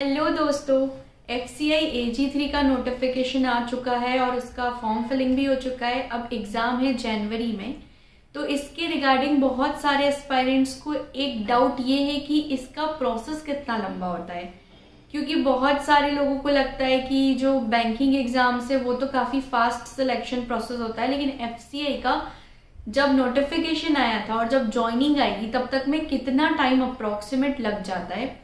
Hello दोस्तों F C I A G three का notification आ चुका है और उसका फॉर्म फिलिंग भी हो चुका है। अब एग्ज़ाम है जनवरी में। तो इसके रिगार्डिंग बहुत सारे एस्पायरेंट्स को एक डाउट ये है कि इसका प्रोसेस कितना लंबा होता है। क्योंकि बहुत सारे लोगों को लगता है कि जो बैंकिंग एग्ज़ाम्स है, वो तो काफ़ी फास्ट सिलेक्शन प्रोसेस होता है। लेकिन एफ़ सी आई का जब नोटिफिकेशन आया था और जब ज्वाइनिंग आएगी तब तक में कितना टाइम अप्रोक्सीमेट लग जाता है?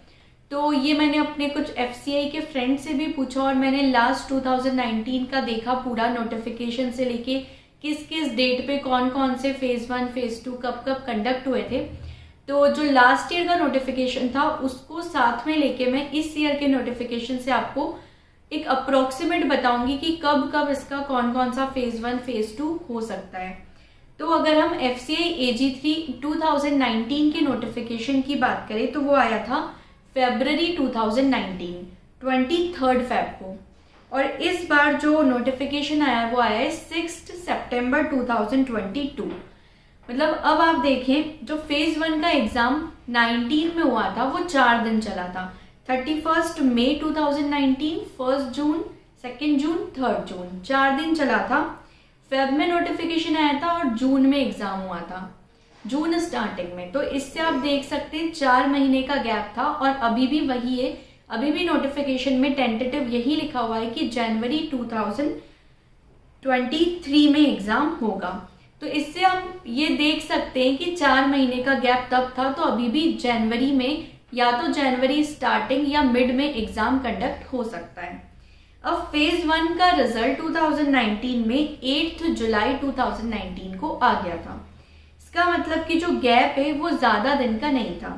तो ये मैंने अपने कुछ एफसीआई के फ्रेंड से भी पूछा और मैंने लास्ट 2019 का देखा पूरा नोटिफिकेशन से लेके किस किस डेट पे कौन कौन से फ़ेज़ वन फ़ेज़ टू कब कब कंडक्ट हुए थे। तो जो लास्ट ईयर का नोटिफिकेशन था, उसको साथ में लेके मैं इस ईयर के नोटिफिकेशन से आपको एक अप्रोक्सीमेट बताऊँगी कि कब कब इसका कौन कौन सा फ़ेज़ वन फ़ेज़ टू हो सकता है। तो अगर हम F C I A G three two के नोटिफिकेशन की बात करें तो वो आया था फेबररी 2019 ट्वेंटी थर्ड फेब को। और इस बार जो नोटिफिकेशन आया, वो आया है सिक्स सेप्टेम्बर 2022 मतलब अब आप देखें, जो फ़ेज़ वन का एग्ज़ाम 19 में हुआ था, वो चार दिन चला था। Thirty first May to first June second June third June चार दिन चला था। फेब में नोटिफिकेशन आया था और जून में एग्ज़ाम हुआ था। जून स्टार्टिंग में। तो इससे आप देख सकते हैं, चार महीने का गैप था और अभी भी वही है। अभी भी नोटिफिकेशन में टेंटेटिव यही लिखा हुआ है कि जनवरी 2023 में एग्ज़ाम होगा। तो इससे हम ये देख सकते हैं कि चार महीने का गैप तब था तो अभी भी जनवरी में या तो जनवरी स्टार्टिंग या मिड में एग्ज़ाम कंडक्ट हो सकता है। अब फ़ेज़ वन का रिज़ल्ट 2019 में 8 जुलाई 2019 को आ गया था। इसका मतलब कि जो गैप है, वो ज़्यादा दिन का नहीं था।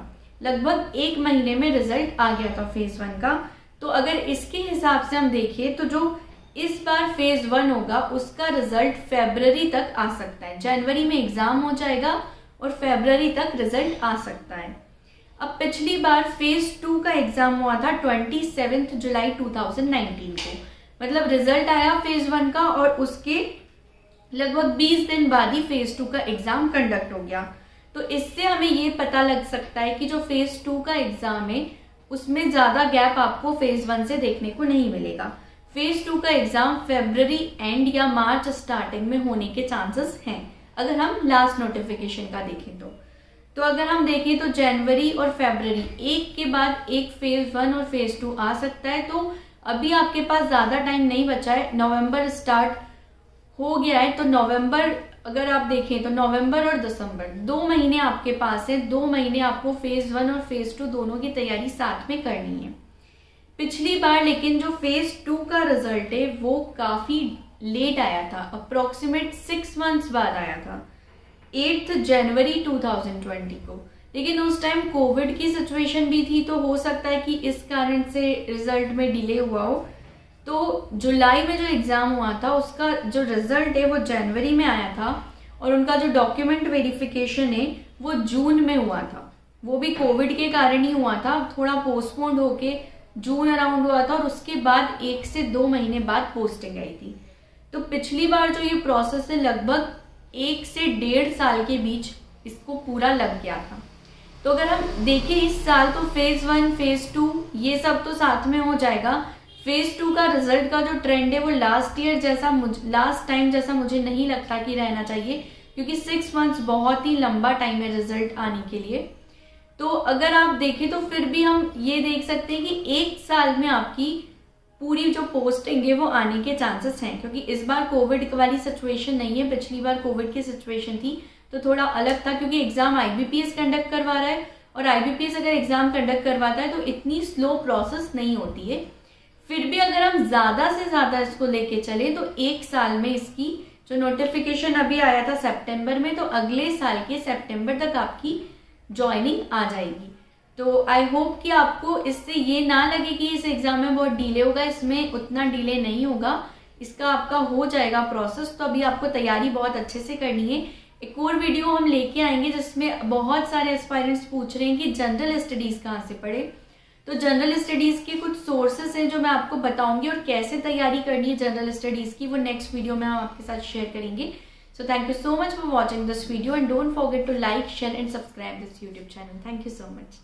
लगभग एक महीने में रिज़ल्ट आ गया था फ़ेज़ वन का। तो अगर इसके हिसाब से हम देखें तो जो इस बार फ़ेज़ वन होगा, उसका रिज़ल्ट फेबररी तक आ सकता है। जनवरी में एग्ज़ाम हो जाएगा और फेबररी तक रिज़ल्ट आ सकता है। अब पिछली बार फ़ेज़ टू का एग्ज़ाम हुआ था ट्वेंटी जुलाई 2019 को। मतलब रिज़ल्ट आया फ़ेज़ वन का और उसके लगभग 20 दिन बाद ही फ़ेज़ टू का एग्ज़ाम कंडक्ट हो गया। तो इससे हमें ये पता लग सकता है कि जो फ़ेज़ टू का एग्ज़ाम है, उसमें ज़्यादा गैप आपको फ़ेज़ वन से देखने को नहीं मिलेगा। फ़ेज़ टू का एग्ज़ाम फेब्रवरी एंड या मार्च स्टार्टिंग में होने के चांसेस हैं, अगर हम लास्ट नोटिफिकेशन का देखें तो। तो अगर हम देखें तो जनवरी और फेब्रवरी एक के बाद एक फ़ेज़ वन और फ़ेज़ टू आ सकता है। तो अभी आपके पास ज़्यादा टाइम नहीं बचा है। नवंबर स्टार्ट हो गया है तो नवंबर, अगर आप देखें तो नवंबर और दिसंबर, दो महीने आपके पास है, दो महीने आपको फ़ेज़ वन और फ़ेज़ टू दोनों की तैयारी साथ में करनी है। पिछली बार, लेकिन जो फ़ेज़ टू का रिज़ल्ट है, वो काफ़ी लेट आया था अप्रोक्सीमेट सिक्स मंथ्स बाद आया था एट्थ जनवरी 2020 को। लेकिन उस टाइम कोविड की सिचुएशन भी थी तो हो सकता है कि इस कारण से रिज़ल्ट में डिले हुआ हो। तो जुलाई में जो एग्ज़ाम हुआ था, उसका जो रिज़ल्ट है, वो जनवरी में आया था और उनका जो डॉक्यूमेंट वेरिफिकेशन है, वो जून में हुआ था। वो भी कोविड के कारण ही हुआ था। थोड़ा पोस्टपोन्ड होके जून अराउंड हुआ था और उसके बाद एक से दो महीने बाद पोस्टिंग आई थी। तो पिछली बार जो ये प्रोसेस है, लगभग एक से डेढ़ साल के बीच इसको पूरा लग गया था। तो अगर हम देखें इस साल तो फ़ेज़ वन फ़ेज़ टू ये सब तो साथ में हो जाएगा। फ़ेज़ टू का रिज़ल्ट का जो ट्रेंड है वो लास्ट ईयर जैसा लास्ट टाइम जैसा मुझे नहीं लगता कि रहना चाहिए, क्योंकि सिक्स मंथ्स बहुत ही लंबा टाइम है रिज़ल्ट आने के लिए। तो अगर आप देखें तो फिर भी हम ये देख सकते हैं कि एक साल में आपकी पूरी जो पोस्टिंग है वो आने के चांसेस हैं, क्योंकि इस बार कोविड वाली सिचुएशन नहीं है, पिछली बार कोविड की सिचुएशन थी तो थोड़ा अलग था, क्योंकि एग्ज़ाम आईबीपीएस कंडक्ट करवा रहा है, और आईबीपीएस अगर एग्ज़ाम कंडक्ट करवाता है तो इतनी स्लो प्रोसेस नहीं होती है। फिर भी अगर हम ज़्यादा से ज़्यादा इसको लेके चले तो एक साल में इसकी जो नोटिफिकेशन अभी आया था सितंबर में तो अगले साल के सितंबर तक आपकी ज्वाइनिंग आ जाएगी। तो आई होप कि आपको इससे ये ना लगे कि इस एग्ज़ाम में बहुत डिले होगा, इसमें उतना डिले नहीं होगा। इसका आपका हो जाएगा प्रोसेस तो अभी आपको तैयारी बहुत अच्छे से करनी है। एक और वीडियो हम लेके आएँगे, जिसमें बहुत सारे एस्पायरेंट्स पूछ रहे हैं कि जनरल स्टडीज़ कहाँ से पढ़े। तो जनरल स्टडीज़ के कुछ सोर्सेस हैं जो मैं आपको बताऊँगी और कैसे तैयारी करनी है जनरल स्टडीज़ की, वो नेक्स्ट वीडियो में हम आपके साथ शेयर करेंगे। So thank you so much for watching this video and don't forget to like share and subscribe this YouTube channel thank you so much